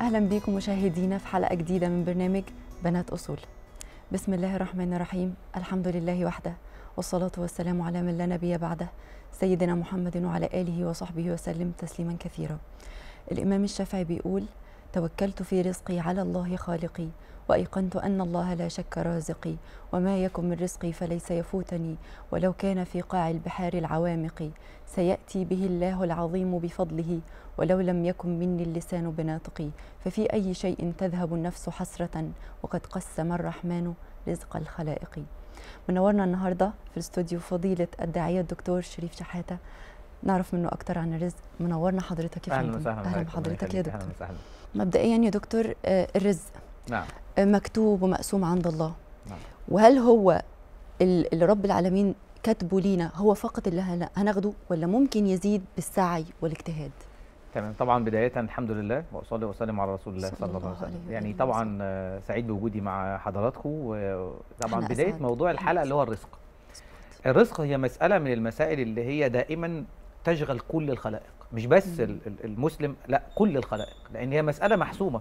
أهلا بيكم مشاهدينا في حلقة جديدة من برنامج بنات أصول. بسم الله الرحمن الرحيم. الحمد لله وحده والصلاة والسلام على من لا نبي بعده سيدنا محمد وعلى آله وصحبه وسلم تسليما كثيرا. الإمام الشافعي بيقول توكلت في رزقي على الله خالقي وأيقنت أن الله لا شك رازقي وما يكن من رزقي فليس يفوتني ولو كان في قاع البحار العوامق سيأتي به الله العظيم بفضله ولو لم يكن مني اللسان بناطقي ففي أي شيء تذهب النفس حسرة وقد قسم الرحمن رزق الخلائق. منورنا النهارده في الاستوديو فضيلة الداعية الدكتور شريف شحاتة. نعرف منه أكتر عن الرزق. منورنا حضرتك يا أهلا فندم. وسهلا أهلا بحضرتك، يا دكتور. أهلا وسهلا. مبدئيا يا دكتور آه، الرزق نعم. آه، مكتوب ومقسوم عند الله. نعم. وهل هو ال- اللي رب العالمين كاتبه لينا هو فقط اللي هن- هناخده ولا ممكن يزيد بالسعي والاجتهاد؟ تمام. طبعا بداية الحمد لله وأصلي وأسلم على رسول الله صلى الله عليه وسلم. يعني طبعا. آه، سعيد بوجودي مع حضراتكم وطبعا بدايه أسعد. موضوع الحلقة اللي هو الرزق. الرزق هي مسألة من المسائل اللي هي دائما تشغل كل الخلائق. مش بس المسلم لا كل الخلائق. لأن هي مسألة محسومة.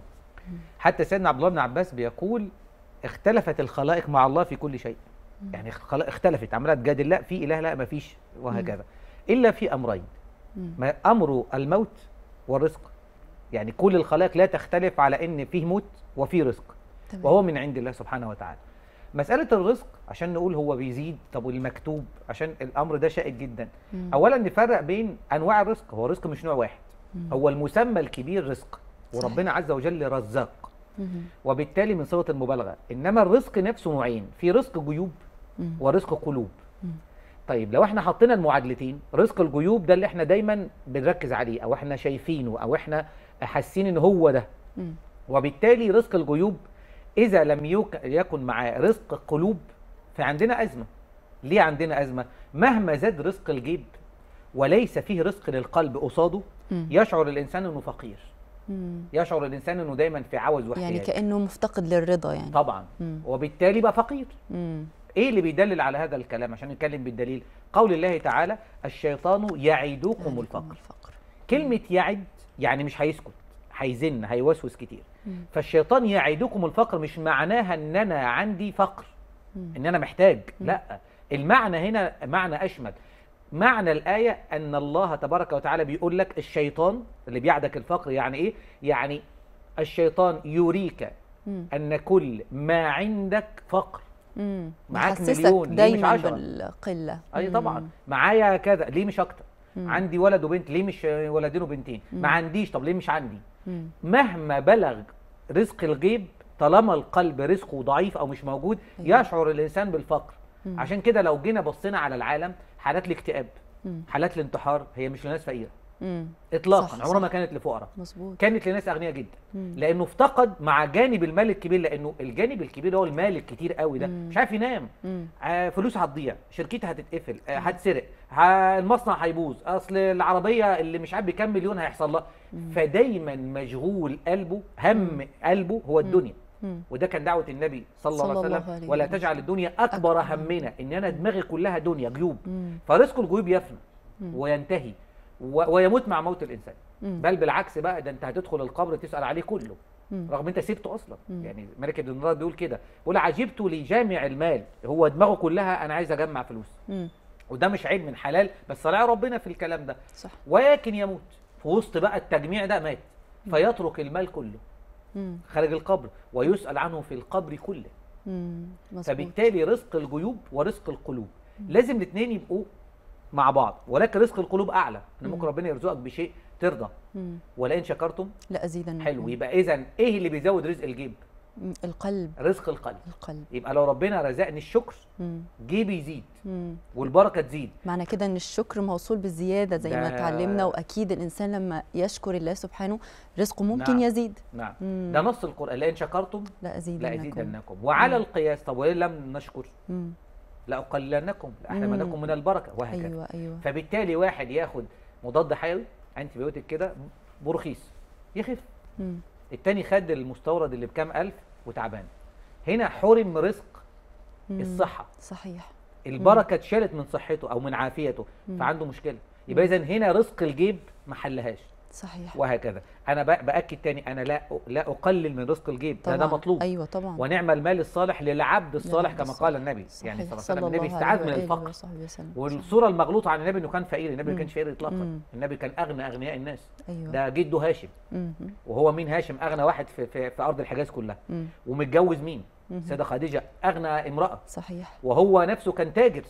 حتى سيدنا عبد الله بن عباس بيقول اختلفت الخلائق مع الله في كل شيء. يعني اختلفت. عماله تجادل لا في إله لا ما فيش وهكذا. إلا في أمرين. ما أمر الموت والرزق. يعني كل الخلائق لا تختلف على إن فيه موت وفيه رزق. وهو من عند الله سبحانه وتعالى. مسألة الرزق عشان نقول هو بيزيد طب والمكتوب عشان الأمر ده شائك جدا مم. اولا نفرق بين أنواع الرزق هو الرزق مش نوع واحد مم. هو المسمى الكبير رزق وربنا عز وجل رزاق. وبالتالي من صيغة المبالغة إنما الرزق نفسه نوعين في رزق جيوب مم. ورزق قلوب مم. طيب لو إحنا حطينا المعادلتين رزق الجيوب ده اللي إحنا دايما بنركز عليه أو إحنا شايفينه أو إحنا حاسين إن هو ده مم. وبالتالي رزق الجيوب إذا لم يك- يكن معاه رزق قلوب فعندنا أزمة. ليه عندنا أزمة؟ مهما زاد رزق الجيب وليس فيه رزق للقلب قصاده. يشعر الإنسان إنه فقير. يشعر الإنسان إنه دايما في عوز واحتياج. يعني كأنه مفتقد للرضا يعني. طبعا. مم. وبالتالي بقى فقير. مم. إيه اللي بيدلل على هذا الكلام؟ عشان نتكلم بالدليل. قول الله تعالى الشيطان يعيدكم ذلكم الفقر. الفقر. كلمة يعد يعني مش هيسكت هيزن هيوسوس كتير. فالشيطان يعيدكم الفقر مش معناها إن أنا عندي فقر. إن أنا محتاج. لأ المعنى هنا معنى أشمل معنى الآية أن الله تبارك وتعالى بيقول لك الشيطان اللي بيعدك الفقر يعني إيه؟ يعني الشيطان يريك. أن كل ما عندك فقر. معاك مليون، ليه مش دايما عشرة؟ بالقلة أي مم. طبعا معايا كذا ليه مش أكتر؟ مم. عندي ولد وبنت ليه مش ولدين وبنتين؟ مم. ما عنديش طب ليه مش عندي؟ مم. مهما بلغ رزق الغيب طالما القلب رزقه ضعيف أو مش موجود. يشعر الإنسان بالفقر مم. عشان كده لو جينا بصينا على العالم حالات الاكتئاب مم. حالات الانتحار هي مش لناس فقيرة مم. اطلاقا عمرها ما. كانت لفقراء مظبوط كانت لناس أغنياء جدا مم. لأنه افتقد مع جانب المال الكبير لأنه الجانب الكبير هو المال الكتير قوي ده مم. مش عارف ينام. آه، فلوس هتضيع شركتي هتتقفل آه، هتسرق المصنع هيبوظ أصل العربية اللي مش عارف بكام مليون هيحصل لها فدايما مشغول قلبه هم قلبه هو الدنيا مم. وده كان دعوة النبي صلى الله صلى عليه الله وسلم عليه ولا وسلم. تجعل الدنيا أكبر همنا إن أنا دماغي كلها دنيا جيوب. فرزق الجيوب يفنى. وينتهي ويموت مع موت الإنسان. مم. بل بالعكس بقى ده أنت هتدخل القبر تسأل عليه كله. مم. رغم أنت سبته أصلا. مم. يعني ملك النار بيقول كده. بيقول عجبت لجامع المال. هو دماغه كلها أنا عايز أجمع فلوس. مم. وده مش عيب من حلال بس صلاح ربنا في الكلام ده. صح. ولكن يموت. في وسط بقى التجميع ده مات. فيترك المال كله. مم. خارج القبر. ويسأل عنه في القبر كله. مم. فبالتالي رزق الجيوب ورزق القلوب. لازم الاثنين يبقوا مع بعض ولكن رزق القلوب أعلى. إن ممكن ربنا يرزقك بشيء ترضى. مم. ولئن شكرتم لا ازيدنكم حلو. يبقى اذا إيه اللي بيزود رزق الجيب؟ مم. القلب. رزق القلب. القلب. يبقى لو ربنا رزقني الشكر مم. جيبي يزيد مم. والبركة تزيد. معنى كده إن الشكر موصول بالزيادة زي ما اتعلمنا وأكيد الإنسان لما يشكر الله سبحانه رزقه ممكن نعم. يزيد. نعم. مم. ده نص القرآن. لئن شكرتم لا أزيدنكم. لا ازيدنكم وعلى القياس طب وإن لم نشكر؟ مم. لاقلنكم لأحرمنكم. من البركة وهكذا أيوه أيوه فبالتالي واحد ياخد مضاد حيوي انتي بيوتيك كده برخيص يخف مم. التاني خد المستورد اللي بكام ألف وتعبان هنا حرم رزق مم. الصحة صحيح البركة اتشالت من صحته أو من عافيته مم. فعنده مشكلة يبقى اذا هنا رزق الجيب ما حلهاش صحيح وهكذا أنا بأكد تاني أنا لا لا أقلل من رزق الجيب ده ده طبعاً. مطلوب أيوه طبعا ونعم المال الصالح للعبد الصالح كما. قال النبي صحيح. يعني صلى الله عليه وسلم النبي استعاذ من الفقر. والصورة المغلوطة عن النبي إنه كان فقير النبي ما. كانش فقير اطلاقا. النبي كان أغنى أغنياء الناس أيوه ده جده هاشم مم. وهو مين هاشم أغنى واحد في, في, في أرض الحجاز كلها مم. ومتجوز مين مم. سيدة خديجة أغنى امرأة صحيح وهو نفسه كان تاجر.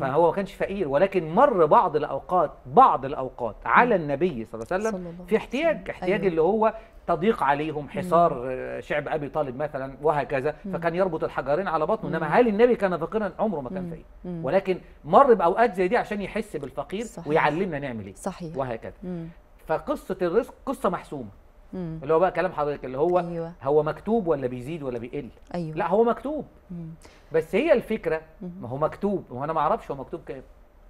فهو ما كانش فقير ولكن مر بعض الأوقات بعض الأوقات على النبي صلى الله عليه وسلم في احتياج. احتياج أيوة. اللي هو تضييق عليهم حصار آه، شعب أبي طالب مثلا وهكذا مم. فكان يربط الحجرين على بطنه إنما مم. هل النبي كان فقيرا عمره ما كان مم. فقير مم. ولكن مر بأوقات زي دي عشان يحس بالفقير صحيح. ويعلمنا نعمل إيه صحيح وهكذا مم. فقصة الرزق قصة محسومة مم. اللي هو بقى كلام حضرتك اللي هو أيوه. هو مكتوب ولا بيزيد ولا بيقل؟ أيوه. لا هو مكتوب. مم. بس هي الفكرة. ما هو مكتوب. ما هو أنا ما أعرفش هو مكتوب كام.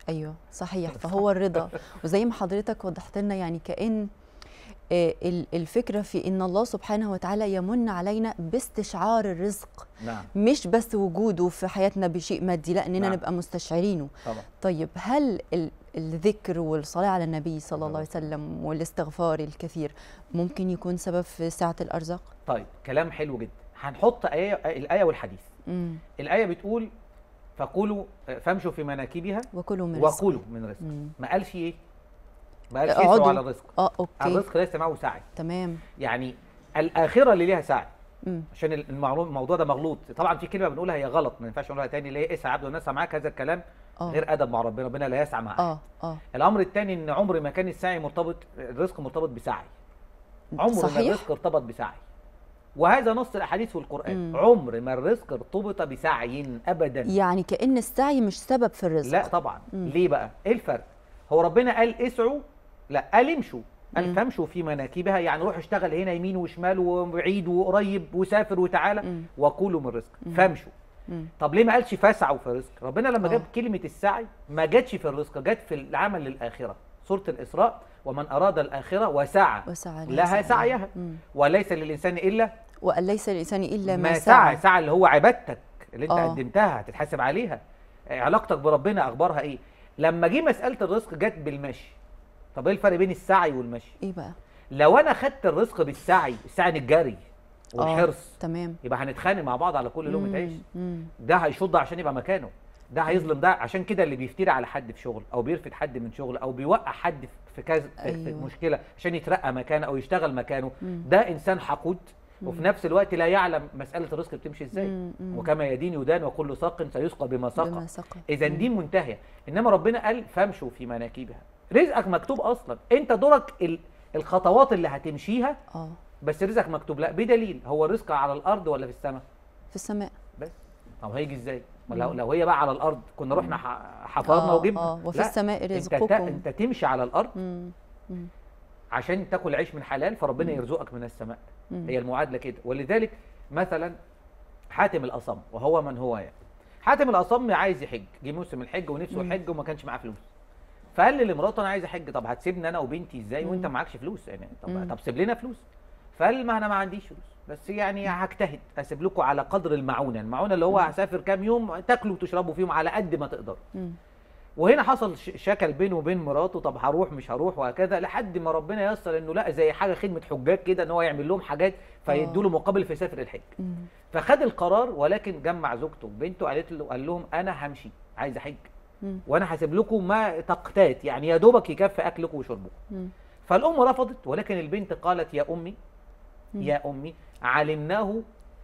أيوه صحيح. فهو الرضا. وزي ما حضرتك وضحت لنا يعني كأن آه، ال- الفكرة في إن الله سبحانه وتعالى يمن علينا باستشعار الرزق نعم مش بس وجوده في حياتنا بشيء مادي لا إننا نعم. نبقى مستشعرينه طبعا طيب هل ال- الذكر والصلاة على النبي صلى الله عليه وسلم والاستغفار الكثير ممكن يكون سبب في سعة الأرزاق؟ طيب كلام حلو جدا هنحط آية الآية والحديث مم. الآية بتقول فكلوا فامشوا في مناكبها وكلوا من رزقه. وكلوا من رزق. ما قالش إيه ما قالش. يسعوا على الرزق آه أوكي. الرزق ليس معه سعي. تمام. يعني الآخرة اللي ليها سعي. مم. عشان المعلوم- الموضوع ده مغلوط. طبعا في كلمة بنقولها هي غلط ما ينفعش نقولها تاني. اللي هي اسعى عبد والناس معاك هذا الكلام آه. غير أدب مع ربنا. ربنا لا يسعى مع أحد آه آه. الأمر الثاني إن عمر ما كان السعي مرتبط الرزق مرتبط بسعي. عمر ما صحيح؟ الرزق ارتبط بسعي. وهذا نص الأحاديث والقران مم. عمر ما الرزق ارتبط بسعي ابدا. يعني كأن السعي مش سبب في الرزق. لا طبعا. مم. ليه بقى؟ إيه الفرق؟ هو ربنا قال اسعوا لا قال امشوا قال. فامشوا في مناكبها يعني روح اشتغل هنا يمين وشمال وبعيد وقريب وسافر وتعالى. وكلوا من رزق. فامشوا. طب ليه ما قالش فاسعوا في الرزق ربنا لما آه. جاب كلمة السعي ما جاتش في الرزق جت في العمل للآخرة سورة الإسراء ومن أراد الآخرة وسعى وسعى لها سعيها. وليس للإنسان إلا وأن ليس للإنسان إلا ما, ما سعى سعى اللي هو عبادتك اللي انت آه. قدمتها هتتحاسب عليها علاقتك بربنا أخبارها إيه لما جه مسألة الرزق جت بالمشي طب إيه الفرق بين السعي والمشي إيه بقى؟ لو أنا خدت الرزق بالسعي السعي الجري آه، والحرص تمام يبقى هنتخانق مع بعض على كل لقمه عيش. ده هيشض عشان يبقى مكانه ده هيظلم ده عشان كده اللي بيفتري على حد في شغل أو بيرفد حد من شغل أو بيوقع حد في كذا في أيوة. مشكلة عشان يترقى مكانه أو يشتغل مكانه مم. ده إنسان حقود وفي. نفس الوقت لا يعلم مسألة الرزق بتمشي إزاي مم. مم. وكما يدين يدان وكل ساق سيسقى بما سقى اذا. دي منتهية إنما ربنا قال فامشوا في مناكبها رزقك مكتوب أصلا. أنت دورك ال- الخطوات اللي هتمشيها آه. بس رزقك مكتوب لا بدليل. هو الرزق على الأرض ولا في السماء؟ في السماء. بس. طب هيجي إزاي؟ ما لو. لو هي بقى على الأرض كنا رحنا حفرنا آه، وجبنا. آه وفي لا، السماء أنت رزقكم. أنت تمشي على الأرض مم. مم. عشان تاكل عيش من حلال فربنا مم. يرزقك من السماء. مم. هي المعادلة كده. ولذلك مثلا حاتم الأصم وهو من هو يعني. حاتم الأصم عايز يحج. جه موسم الحج ونفسه. يحج وما كانش معاه فلوس. فقال لمراته أنا عايز أحج طب هتسيبني أنا وبنتي إزاي وأنت. معكش فلوس يعني طب مم. طب سيب لنا فلوس فقال ما أنا ما عنديش فلوس بس يعني هجتهد أسيب لكم على قدر المعونة المعونة اللي هو. هسافر كام يوم تاكلوا وتشربوا فيهم على قد ما تقدروا. وهنا حصل شكل بينه وبين مراته طب هروح مش هروح وهكذا لحد ما ربنا ييسر إنه لأ زي حاجة خدمة حجاج كده إن هو يعمل لهم حاجات فيدوا له مقابل في سفر الحج. فخد القرار ولكن جمع زوجته وبنته قالت له قال لهم أنا همشي عايز أحج. وأنا هسيب لكم ما تقتات يعني يا دوبك يكفي أكلكم وشربكم. فالأم رفضت ولكن البنت قالت يا أمي. يا أمي علمناه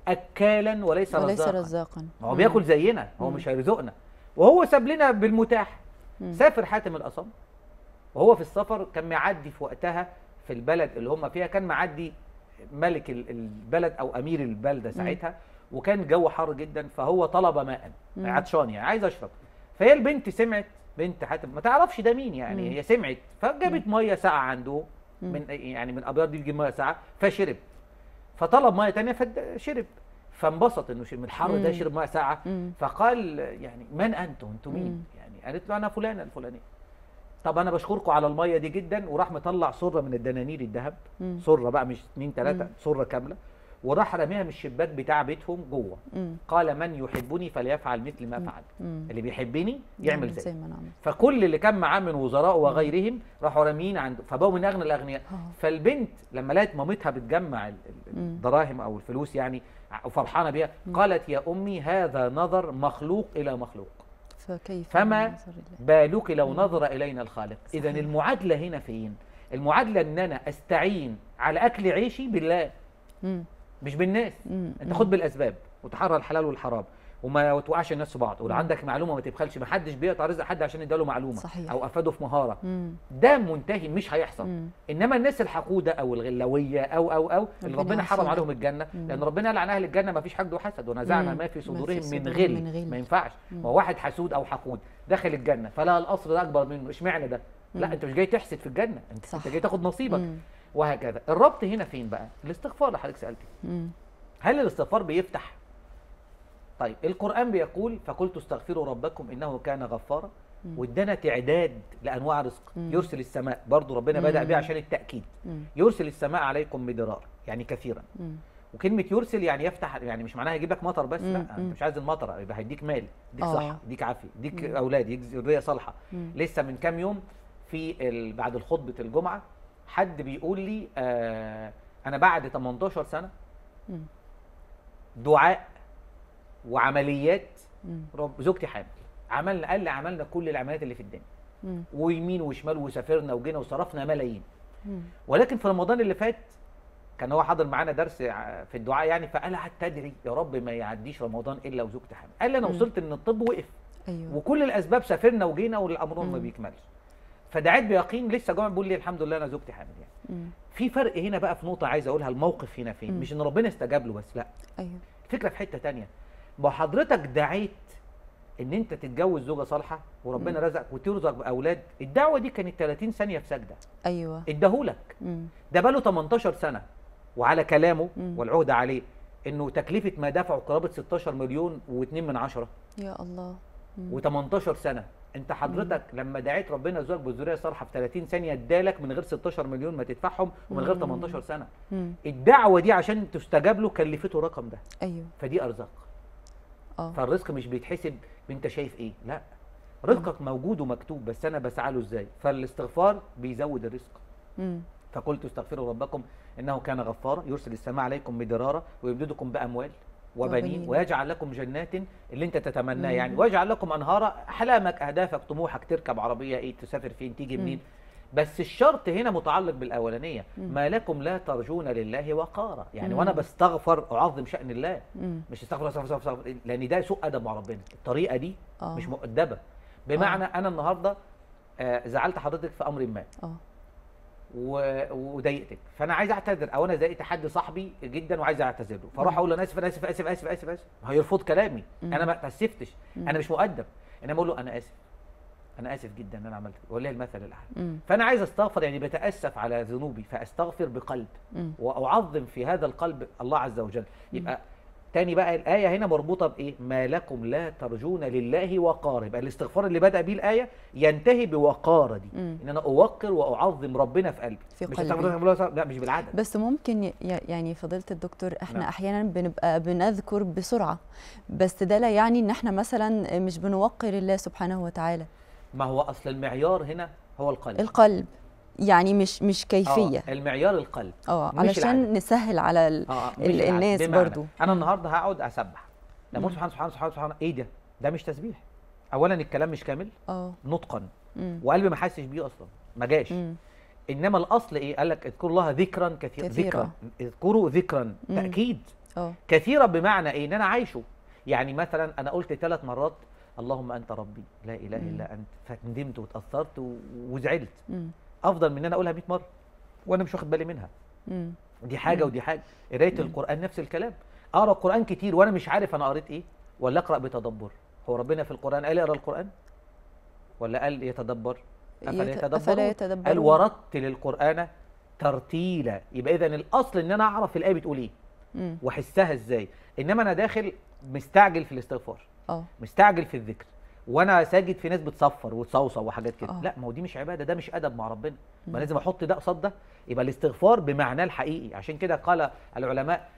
اكالا وليس وليس رزاقا رزاقا ما هو. بياكل زينا هو. مش هيرزقنا وهو ساب لنا بالمتاح. سافر حاتم الأصم وهو في السفر كان معدي في وقتها في البلد اللي هم فيها كان معدي ملك ال- البلد أو أمير البلدة ساعتها وكان الجو حر جدا فهو طلب ماء. عطشان يعني عايز أشرب فهي البنت سمعت بنت حاتم ما تعرفش ده مين يعني مم. هي سمعت فجابت مية ساقعة عنده. من يعني من أبيض دي تجيب مية ساقعة فشرب فطلب مية تانية فشرب فانبسط إنه شرب من الحر ده مم. يشرب مية ساقعة. فقال يعني من أنتم أنتم مين مم. يعني قالت له أنا فلانة الفلانية طب أنا بشكركم على المية دي جدا وراح مطلع سره من الدنانير الذهب. سره بقى مش اتنين تلاتة مم. سره كاملة وراح رميها من الشباك بتاع بيتهم جوه مم. قال من يحبني فليفعل مثل ما فعل مم. اللي بيحبني يعمل زي فكل اللي كان معاه من وزراء وغيرهم راحوا راميين عنده فبقوا من أغنى الأغنياء آه. فالبنت لما لقت مامتها بتجمع. الدراهم أو الفلوس يعني وفرحانة بيها قالت يا أمي هذا نظر مخلوق إلى مخلوق فكيف فما؟ بالك لو نظر إلينا الخالق اذا. المعادلة هنا فين المعادلة ان أنا أستعين على أكل عيشي بالله مم. مش بالناس مم. انت. خد بالأسباب وتحرر الحلال والحرام وما توقعش الناس في بعض ولو. عندك معلومة ما تبخلش ما حدش بيقطع رزق حد عشان يداله معلومة صحيح. أو أفاده في مهارة مم. ده منتهي مش هيحصل مم. إنما الناس الحقودة أو الغلويه أو أو أو اللي ربنا حرم. عليهم الجنة مم. لأن ربنا قال عن أهل الجنة ما فيش حقد وحسد ونزعنا. ما في صدورهم من غل من غل. ما ينفعش مم. ما هو واحد حسود أو حقود دخل الجنة فلا القصر ده اكبر منه إشمعنى ده لا. أنت مش جاي تحسد في الجنة انت, صح. أنت جاي تاخد نصيبك مم. وهكذا الربط هنا فين بقى الاستغفار اللي حضرتك سالتي. هل الاستغفار بيفتح طيب القرآن بيقول فقلت استغفروا ربكم إنه كان غفارا. وادانا تعداد لأنواع رزق مم. يرسل السماء برضو ربنا بدأ مم. بيه عشان التأكيد مم. يرسل السماء عليكم مدرار يعني كثيرا مم. وكلمة يرسل يعني يفتح يعني مش معناها يجيب لك مطر بس مم. لا أنت. مش عايز المطر يبقى هيديك مال يديك آه. صحة يديك عافية يديك مم. أولاد يديك ذرية صالحة مم. لسه من كام يوم في ال... بعد الخطبة الجمعة حد بيقول لي آه أنا بعد 18 سنة مم. دعاء وعمليات. رب زوجتي حامل عملنا قال لي عملنا كل العمليات اللي في الدنيا. ويمين وشمال وسافرنا وجينا وصرفنا ملايين. ولكن في رمضان اللي فات كان هو حاضر معانا درس في الدعاء يعني فقال قعدت ادري يا رب ما يعديش رمضان إلا وزوجتي حامل قال لي أنا. وصلت إن الطب وقف أيوه وكل الأسباب سافرنا وجينا والامر ما. بيكملش فدعيت بيقين لسه جمعة بيقول لي الحمد لله أنا زوجتي حامل يعني. في فرق هنا بقى في نقطة عايز أقولها الموقف هنا فين. مش إن ربنا استجاب له بس لا أيوه الفكرة في حتة تانية ما حضرتك دعيت إن أنت تتجوز زوجة صالحة وربنا مم. رزقك وترزق بأولاد الدعوة دي كانت 30 ثانية في سجدة أيوه اداهولك. ده بقاله 18 سنة وعلى كلامه مم. والعهد عليه إنه تكلفة ما دفعه قرابة 16 مليون و2 من عشرة يا الله. و18 سنة. انت حضرتك لما دعيت ربنا يرزقك بالذرية الصالحه في 30 ثانية ادالك من غير 16 مليون ما تدفعهم ومن غير مم. 18 سنة. مم. الدعوة دي عشان تستجاب له كلفته الرقم ده. أيوه. فدي أرزاق. آه. فالرزق مش بيتحسب انت شايف إيه. لا. رزقك موجود ومكتوب بس أنا بسعى له إزاي؟ فالاستغفار بيزود الرزق. مم. فقلت استغفروا ربكم إنه كان غفارا يرسل السماء عليكم مدرارا ويمددكم بأموال. وبنين. ويجعل لكم جنات اللي انت تتمناه. يعني ويجعل لكم أنهارا احلامك أهدافك طموحك. تركب عربية إيه تسافر فين تيجي. منين. بس الشرط هنا متعلق بالأولانية. ما لكم لا ترجون لله وقارا. يعني. وأنا بستغفر اعظم شأن الله. مش استغفر استغفر استغفر استغفر لأن ده سوء أدب مع ربنا. الطريقة دي آه. مش مؤدبة. بمعنى أنا النهارده آه، زعلت حضرتك في أمر ما. وضايقتك. فأنا عايز أعتذر. أو أنا ضايقت حد صاحبي جدا وعايز أعتذر له. فأروح. أقول له أنا آسف أنا آسف آسف آسف آسف آسف. هيرفض كلامي. مم. أنا ما اتأسفتش. أنا مش مؤدب. أنا بقول له أنا آسف. أنا آسف جدا إن أنا عملت كده. ولله المثل الأعلى. فأنا عايز أستغفر يعني بتأسف على ذنوبي. فأستغفر بقلب. وأعظم في هذا القلب الله عز وجل. يبقى تاني بقى الآية هنا مربوطة بإيه؟ ما لكم لا ترجون لله وقار يبقى الاستغفار اللي بدأ بيه الآية ينتهي بوقارة دي مم. إن أنا أوقر وأعظم ربنا في قلبي في مش قلبي. لا مش بالعدد بس ممكن يعني فضيلة الدكتور إحنا نعم. أحيانا بنبقى بنذكر بسرعة بس ده لا يعني إن إحنا مثلا مش بنوقر الله سبحانه وتعالى ما هو أصل المعيار هنا هو القلب القلب يعني مش مش كيفية آه المعيار القلب آه علشان العدد. نسهل على ال... آه ال-. الناس برضو. أنا النهاردة هقعد أسبح لما سبحان سبحان سبحان سبحان إيه ده؟ ده مش تسبيح أولا الكلام مش كامل آه نطقا مم. وقلبي ما حسش بيه أصلا ما جاش مم. إنما الأصل إيه قال لك اذكروا الله ذكرا كثيرا. ذكرا اذكروا ذكرا مم. تأكيد آه كثيرا بمعنى إيه إن أنا عايشه يعني مثلا أنا قلت ثلاث مرات اللهم أنت ربي لا إله. إلا أنت فندمت وتأثرت وزعلت. أفضل من إن أنا أقولها 100 مرة وأنا مش واخد بالي منها. مم. دي حاجة مم. ودي حاجة. قراية. القرآن نفس الكلام. أقرأ القرآن كتير وأنا مش عارف أنا قريت إيه ولا أقرأ بتدبر. هو ربنا في القرآن قال اقرأ القرآن؟ ولا قال يتدبر؟ افلا يت- يتدبرون؟ افلا قال ورتل القرآن ترتيلا. يبقى إذا الأصل إن أنا أعرف الآية بتقول مم. وأحسها إزاي. إنما أنا داخل مستعجل في الاستغفار. آه. مستعجل في الذكر. وأنا ساجد في ناس بتصفر وتصوصو وحاجات كده آه. لا ما هو دي مش عبادة ده مش أدب مع ربنا. ما لازم أحط ده قصاد ده يبقى الاستغفار بمعناه الحقيقي عشان كده قال العلماء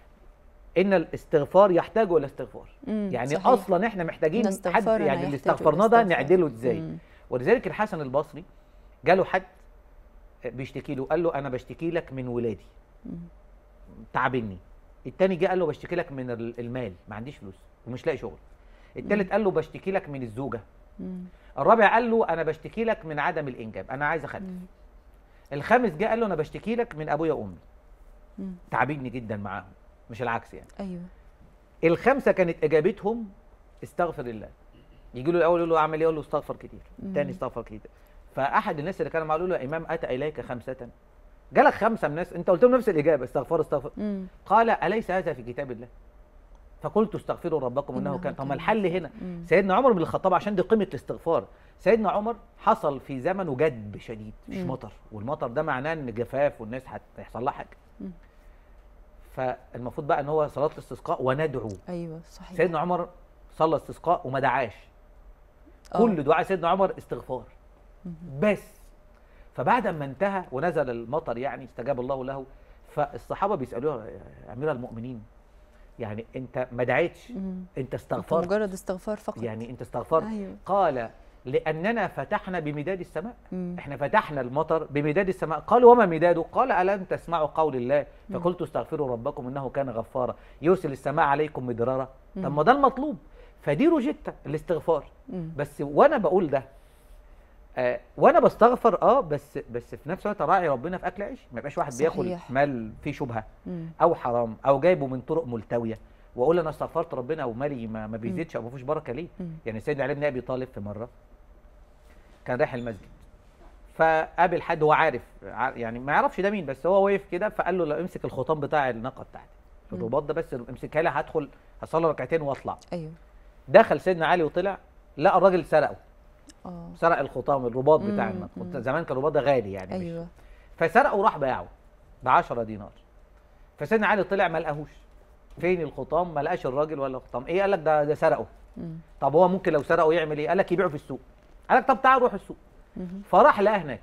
إن الاستغفار يحتاج إلى استغفار. يعني صحيح. أصلا إحنا محتاجين حد يعني اللي استغفرناه ده. نعدله إزاي. ولذلك الحسن البصري جاله حد بيشتكي له قال له أنا بشتكي لك من ولادي. تعبني التاني جه قال له بشتكي لك من ال- المال ما عنديش فلوس ومش لاقي شغل التالت قال له بشتكي لك من الزوجة. مم. الرابع قال له أنا بشتكي لك من عدم الإنجاب أنا عايز أخلف. الخامس جه قال له أنا بشتكي لك من أبويا وأمي. تعبني جدا معاهم مش العكس يعني. أيوه. الخمسة كانت إجابتهم استغفر الله. يجي له الأول يقول له أعمل إيه؟ يقول له استغفر كتير. الثاني استغفر كتير. فأحد الناس اللي كانوا معاه قالوا له يا إمام أتى إليك خمسة؟ جالك خمسة من الناس أنت قلت لهم نفس الإجابة استغفر استغفر. مم. قال أليس هذا في كتاب الله؟ فقلت استغفروا ربكم إنه كان طب الحل هنا. سيدنا عمر بن الخطاب عشان دي قيمه الاستغفار سيدنا عمر حصل في زمنه جدب شديد مش. مطر والمطر ده معناه إن جفاف والناس هيحصل لها حاجة. فالمفروض بقى إن هو صلاة الاستسقاء وندعو أيوه صحيح سيدنا عمر صلى استسقاء وما دعاش آه. كل دعاء سيدنا عمر استغفار. بس فبعد ما انتهى ونزل المطر يعني استجاب الله له فالصحابة بيسألوه يا أمير المؤمنين يعني انت ما دعيتش. انت استغفرت. مجرد استغفار فقط. يعني انت استغفرت. أيوه. قال لأننا فتحنا بمداد السماء. مم. إحنا فتحنا المطر بمداد السماء. قال وما مداده؟ قال الم تسمعوا قول الله. فقلت استغفروا ربكم إنه كان غفارا. يرسل السماء عليكم مدرارا. طب. ما ده المطلوب. فدي روجيتا الاستغفار. مم. بس وأنا بقول ده آه وأنا بستغفر آه بس بس في نفس الوقت راعي ربنا في أكل عيش ما يبقاش واحد بياكل صحيح. مال فيه شبهة مم. أو حرام أو جايبه من طرق ملتوية وأقول أنا استغفرت ربنا ومالي ما, ما بيزيدش أو ما فيهوش بركة ليه مم. يعني سيدنا علي بن أبي طالب في مرة كان رايح المسجد فقابل حد هو عارف يعني ما يعرفش ده مين بس هو واقف كده فقال له لا امسك الخطام بتاع الناقه بتاعتي. الرباط ده بس امسكها لي هدخل هصلي ركعتين واطلع أيوه دخل سيدنا علي وطلع لقى الراجل سرقه آه. سرق الخطام الرباط بتاع. زمان كان الرباط ده غالي يعني مش- أيوه. فسرقه وراح باعه ب 10 دينار. فسيدنا علي طلع ما لقاهوش. فين الخطام؟ ما لقاش الراجل ولا الخطام. إيه؟ قال لك ده ده سرقه. مم. طب هو ممكن لو سرقه يعمل إيه؟ قال لك يبيعه في السوق. قال لك طب تعال روح السوق. مم. فراح لقاه هناك.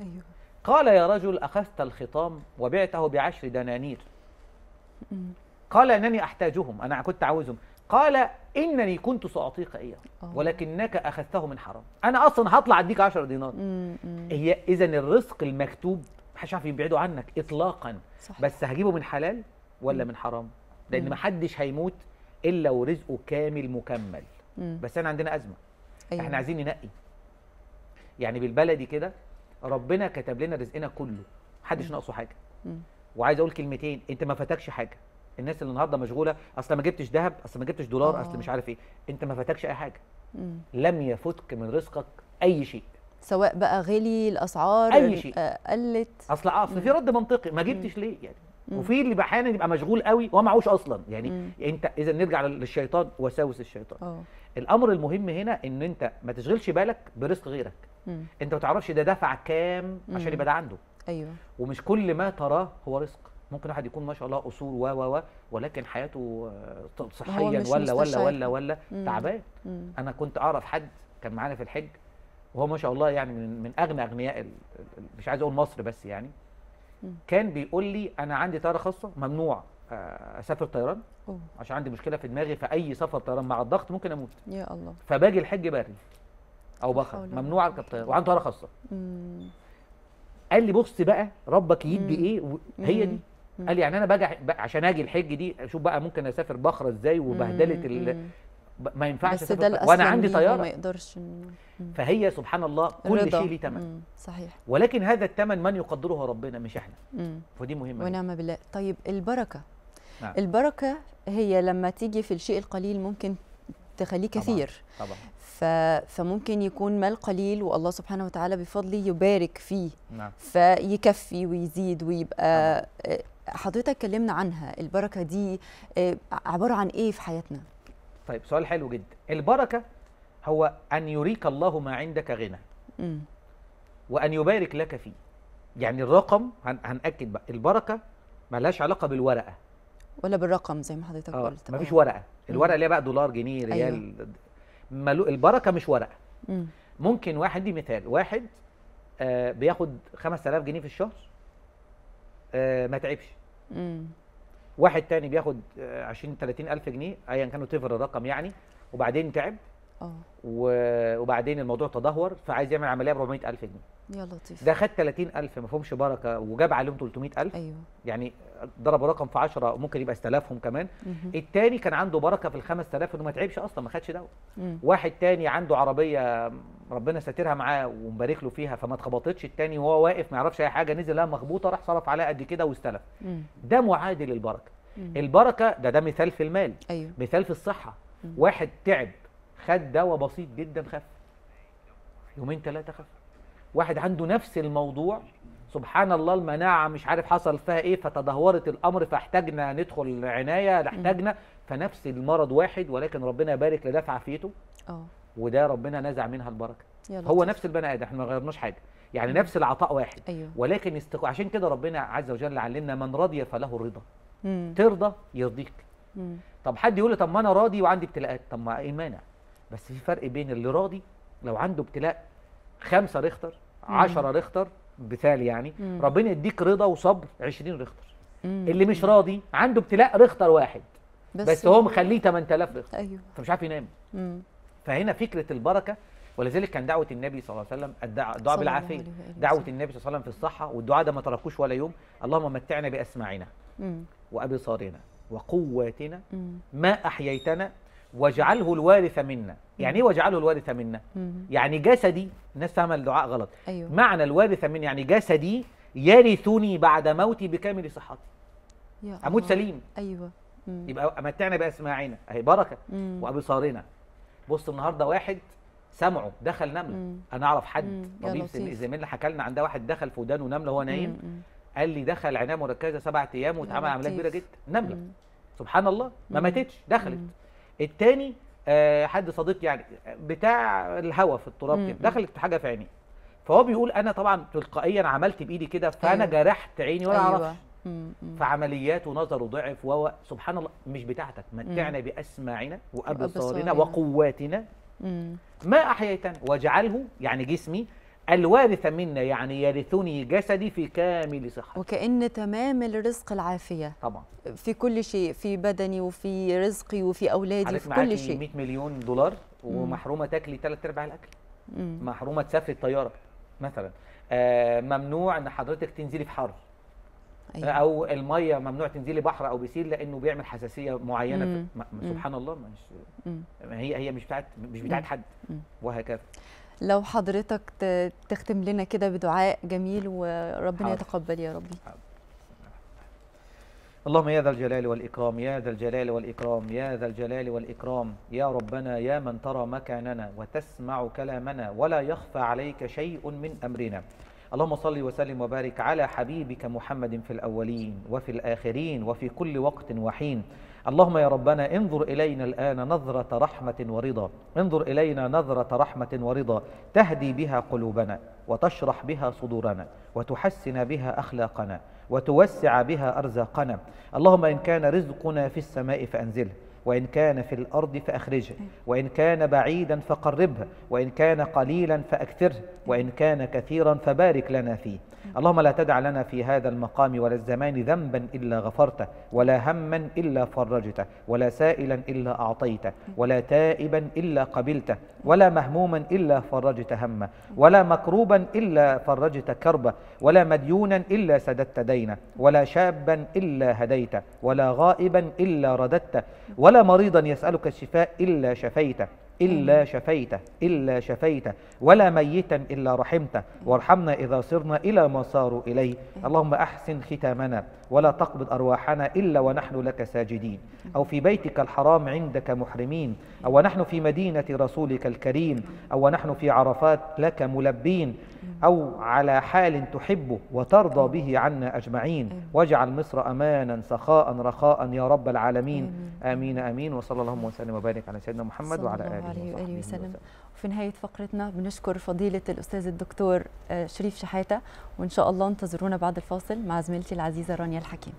أيوه. قال يا رجل أخذت الخطام وبعته بعشر دنانير. مم. قال أنني أحتاجهم. أنا كنت عاوزهم. قال إنني كنت ساعطيك إياه آه. ولكنك أخذته من حرام أنا أصلا هطلع أديك 10 دينار. هي اذا الرزق المكتوب محدش عارف يبعده عنك اطلاقا صح بس هجيبه من حلال ولا من حرام لأن. محدش هيموت إلا ورزقه كامل مكمل. بس إحنا عندنا أزمة أيوة. إحنا عايزين ننقي يعني بالبلدي كده ربنا كتب لنا رزقنا كله محدش. ناقصه حاجة. وعايز أقول كلمتين أنت ما فاتكش حاجة الناس اللي النهارده مشغوله أصل ما جبتش ذهب أصل ما جبتش دولار آه. اصل مش عارف إيه. أنت ما فاتكش أي حاجة. مم. لم يفوتك من رزقك أي شيء. سواء بقى غلي الأسعار أي شيء. آه، قلت. أصل أصل في رد منطقي. ما جبتش ليه يعني؟ مم. وفي اللي أحيانا يبقى مشغول قوي وهو معهوش أصلا. يعني مم. أنت إذا نرجع للشيطان وساوس الشيطان. آه. الأمر المهم هنا إن أنت ما تشغلش بالك برزق غيرك. مم. أنت ما تعرفش ده دفع كام عشان. يبقى ده عنده. أيوه. ومش كل ما تراه هو رزق. ممكن واحد يكون ما شاء الله أصول و و و ولكن حياته آه، صحيا ولا ولا. ولا ولا. تعبان. أنا كنت أعرف حد كان معانا في الحج وهو ما شاء الله يعني من, من أغنى أغنياء مش عايز أقول مصر بس يعني. كان بيقول لي أنا عندي طيارة خاصة ممنوع آه، أسافر طيران. عشان عندي مشكلة في دماغي فاي سفر طيران مع الضغط ممكن أموت يا الله فباجي الحج بري أو بخر ممنوع أركب بالله. وعنده طيارة خاصة. قال لي بص بقى ربك يدي. إيه هي دي. قال يعني أنا باجي بقى عشان أجي الحج دي أشوف بقى ممكن أسافر بخرة إزاي وبهدلة ال... ما ينفعش بس ده وأنا عندي هو ما طياره يقدرش. فهي سبحان الله كل رضا. شيء ليه ثمن. صحيح ولكن هذا الثمن من يقدره ربنا مش إحنا مم. ودي مهمة. ونعم بالله طيب البركة نعم. البركة هي لما تيجي في الشيء القليل ممكن تخليه طبعاً. كثير طبعا ف... فممكن يكون مال قليل والله سبحانه وتعالى بفضله يبارك فيه نعم فيكفي ويزيد ويبقى آه، حضرتك كلمنا عنها البركة دي آه، عبارة عن إيه في حياتنا؟ طيب سؤال حلو جدا. البركة هو أن يريك الله ما عندك غنى. وأن يبارك لك فيه. يعني الرقم هن... هنأكد بقى. البركة ملهاش علاقة بالورقة. ولا بالرقم زي ما حضرتك آه قلت. مفيش آه. ورقة. الورقة اللي هي بقى دولار جنيه ريال. ملو... البركة مش ورقة. مم. ممكن واحد دي مثال. واحد آه بياخد 5000 جنيه في الشهر آه ما تعبش. مم. واحد تاني بياخد آه، 20 30 ألف جنيه ايا كانوا تفر الرقم يعني وبعدين تعب. آه. وبعدين الموضوع تدهور فعايز يعمل عملية ب 400 ألف جنيه. يا لطيف. ده خد 30 ألف ما فيهمش بركة وجاب عليهم 300 ألف. أيوه. يعني ضربوا رقم في 10 ممكن يبقى استلافهم كمان. مهم. التاني كان عنده بركة في ال 5000 إنه ما تعبش أصلا ما خدش دواء. واحد تاني عنده عربية ربنا ساترها معاه ومبارك له فيها فما اتخبطتش. التاني وهو واقف ما يعرفش أي حاجة نزل لها مخبوطة راح صرف عليها قد كده واستلف. ده معادل للبركه مم. البركة ده ده مثال في المال. أيوه. مثال في الصحة. واحد تعب خد دواء بسيط جدا خف. يومين ثلاثة خف. واحد عنده نفس الموضوع سبحان الله المناعة مش عارف حصل فيها إيه فتدهورت الأمر فاحتاجنا ندخل عنايه احتاجنا فنفس المرض واحد ولكن ربنا يبارك لده في عافيته آه. وده ربنا نزع منها البركة. يا هو. نفس البني آدم إحنا ما غيرناش حاجة. يعني نفس العطاء واحد. أيوه. ولكن استق... عشان كده ربنا عز وجل علمنا من رضي فله الرضا مم. ترضى يرضيك. مم. طب حد يقول لي طب ما أنا راضي وعندي ابتلاءات؟ طب ما إيه المانع؟ بس في فرق بين اللي راضي لو عنده ابتلاء خمسة ريختر مم. عشرة ريختر مثال يعني مم. ربنا يديك رضا وصبر 20 ريختر مم. اللي مش راضي عنده ابتلاء ريختر واحد بس هو مخليه 8000 ريختر أيوه فمش عارف ينام مم. فهنا فكرة البركة ولذلك كان دعوة النبي صلى الله عليه وسلم الدعاء بالعافية دعوة. النبي صلى الله عليه وسلم في الصحة والدعاء ده ما تركوش ولا يوم اللهم متعنا بأسماعنا. وأبصارنا وقواتنا. ما أحييتنا واجعله الوارث منا يعني إيه واجعله الوارث منا. يعني جسدي الناس فاهمة الدعاء غلط أيوه معنى الوارث منا يعني جسدي يرثني بعد موتي بكامل صحتي أموت. سليم أيوه مم. يبقى متعنا باسماعنا أهي بركة. وابصارنا بص النهارده واحد سمعه دخل نملة مم. أنا أعرف حد طبيب. زميلنا حكى لنا عن ده واحد دخل في ودانه نملة وهو نايم مم. قال لي دخل عناية مركزة سبعة أيام واتعمل عمليه. كبيرة جدا نملة مم. سبحان الله ما. ماتتش دخلت مم. التاني آه حد صديق يعني بتاع الهوا في التراب. كده دخلت حاجة في عيني فهو بيقول أنا طبعا تلقائيا عملت بإيدي كده فأنا أيوة. جرحت عيني ولا أيوه أعرفش. فعمليات ونظره ضعف وهو سبحان الله مش بتاعتك متعنا بأسماعنا وأبصارنا. وقواتنا. ما احييتنا واجعله يعني جسمي الوارث منا يعني يرثني جسدي في كامل صحتي وكأن تمام الرزق العافية طبعا في كل شيء في بدني وفي رزقي وفي أولادي في كل شيء 100 مليون دولار ومحرومة تاكلي ثلاث أرباع الأكل مم. محرومة تسافري الطيارة مثلا آه ممنوع إن حضرتك تنزلي في حر أيوة. أو المية ممنوع تنزلي بحر أو بسين لأنه بيعمل حساسية معينة مم. ما- مم. سبحان الله مش. ما هي هي مش بتاعت مش بتاعت. حد مم. وهكذا لو حضرتك تختم لنا كده بدعاء جميل وربنا حاضر. يتقبل يا ربي اللهم يا ذا الجلال والإكرام يا ذا الجلال والإكرام يا ذا الجلال والإكرام يا ربنا يا من ترى مكاننا وتسمع كلامنا ولا يخفى عليك شيء من أمرنا اللهم صل وسلم وبارك على حبيبك محمد في الأولين وفي الآخرين وفي كل وقت وحين. اللهم يا ربنا انظر إلينا الآن نظرة رحمة ورضا. انظر إلينا نظرة رحمة ورضا. تهدي بها قلوبنا وتشرح بها صدورنا وتحسن بها أخلاقنا وتوسع بها أرزاقنا. اللهم إن كان رزقنا في السماء فأنزله. وإن كان في الأرض فأخرجه وإن كان بعيدا فقربه وإن كان قليلا فأكثره وإن كان كثيرا فبارك لنا فيه. اللهم لا تدع لنا في هذا المقام ولا الزمان ذنبا إلا غفرته ولا هما إلا فرجته ولا سائلا إلا أعطيته ولا تائبا إلا قبلته ولا مهموما إلا فرجت همه ولا مكروبا إلا فرجت كربه ولا مديونا إلا سددت دينه ولا شابا إلا هديته ولا غائبا إلا رددته ولا مريضا يسألك الشفاء إلا شفيته. إلا شفيته إلا شفيته ولا ميتا إلا رحمته وارحمنا إذا صرنا إلى ما صاروا إليه. اللهم أحسن ختامنا. ولا تقبض أرواحنا إلا ونحن لك ساجدين. أو في بيتك الحرام عندك محرمين. أو ونحن في مدينة رسولك الكريم. أو ونحن في عرفات لك ملبين. أو على حال تحبه وترضى به عنا أجمعين. واجعل مصر أمانا سخاء رخاء يا رب العالمين. آمين. آمين وصلى اللهم وسلم وبارك على سيدنا محمد وعلى آله وصحبه وسلم. وفي نهاية فقرتنا بنشكر فضيلة الأستاذ الدكتور آه، شريف شحاتة وإن شاء الله انتظرونا بعد الفاصل مع زميلتي العزيزة رانيا الحكيم.